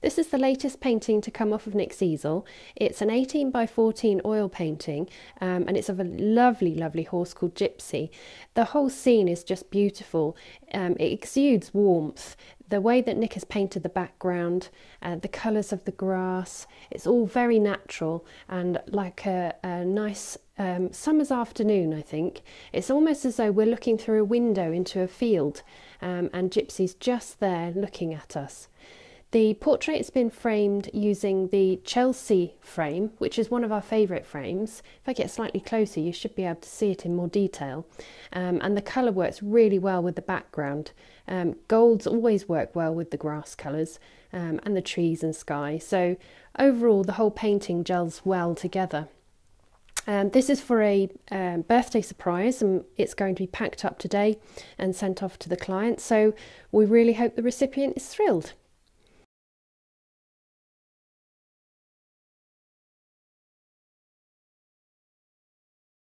This is the latest painting to come off of Nick's easel. It's an 18 by 14 oil painting um, and it's of a lovely, lovely horse called Gypsy. The whole scene is just beautiful. Um, it exudes warmth. The way that Nick has painted the background, uh, the colours of the grass, it's all very natural and like a, a nice um, summer's afternoon, I think. It's almost as though we're looking through a window into a field um, and Gypsy's just there looking at us. The portrait has been framed using the Chelsea frame, which is one of our favourite frames. If I get slightly closer, you should be able to see it in more detail. Um, and the colour works really well with the background. Um, golds always work well with the grass colours um, and the trees and sky. So overall, the whole painting gels well together. Um, this is for a um, birthday surprise and it's going to be packed up today and sent off to the client. So we really hope the recipient is thrilled.